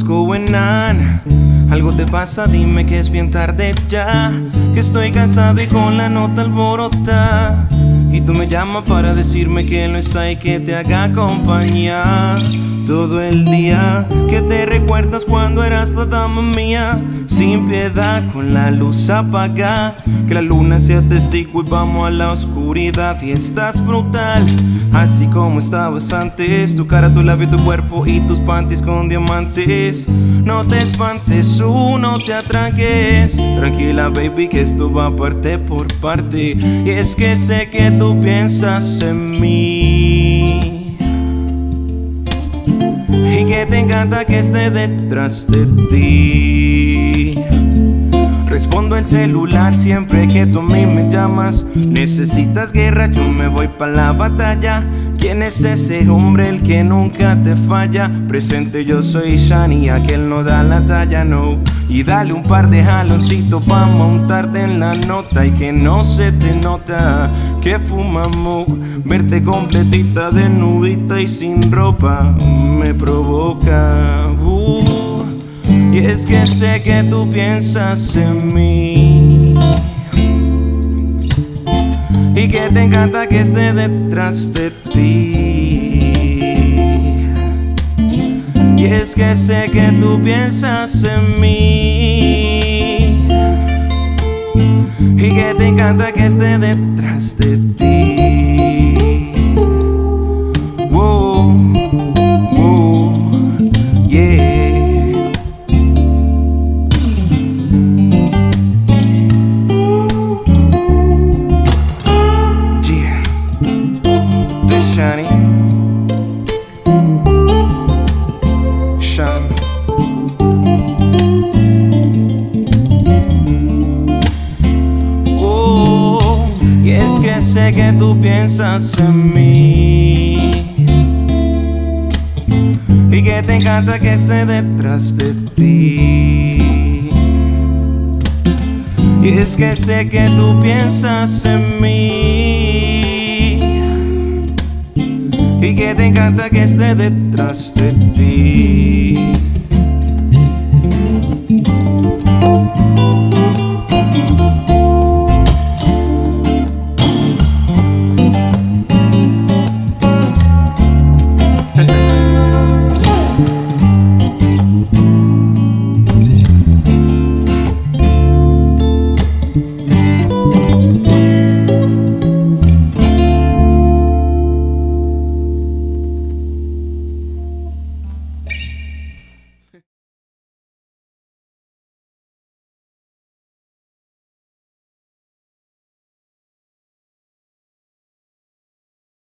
What's going? Algo te pasa, dime que es bien tarde ya. Que estoy cansado y con la nota alborota. Y tú me llamas para decirme que no está y que te haga compañía todo el día. Que te recuerdas cuando eras la dama mía. Sin piedad, con la luz apagada. Que la luna sea testigo y vamos a la oscuridad. Y estás brutal, así como estabas antes. Tu cara, tu labio, tu cuerpo y tus panties con diamantes. No te espantes, no te atraques. Tranquila, baby, que esto va parte por parte. Y es que sé que tú piensas en mí. Que te encanta que esté detrás de ti. Respondo el celular siempre que tú a mí me llamas. Necesitas guerra, yo me voy para la batalla. ¿Quién es ese hombre el que nunca te falla? Presente yo soy Shani, aquel no da la talla, no. Y dale un par de jaloncitos pa' montarte en la nota y que no se te nota que fumamos. Verte completita, desnudita y sin ropa me provoca. Uh, y es que sé que tú piensas en mí. Y que te encanta que esté detrás de Y es que sé que tú piensas en mí. Y que te encanta que esté detrás de ti. Shine. Oh, y es que sé que tú piensas en mí. Y que te encanta que esté detrás de ti. Y es que sé que tú piensas en mí. Encanta que esté detrás de ti.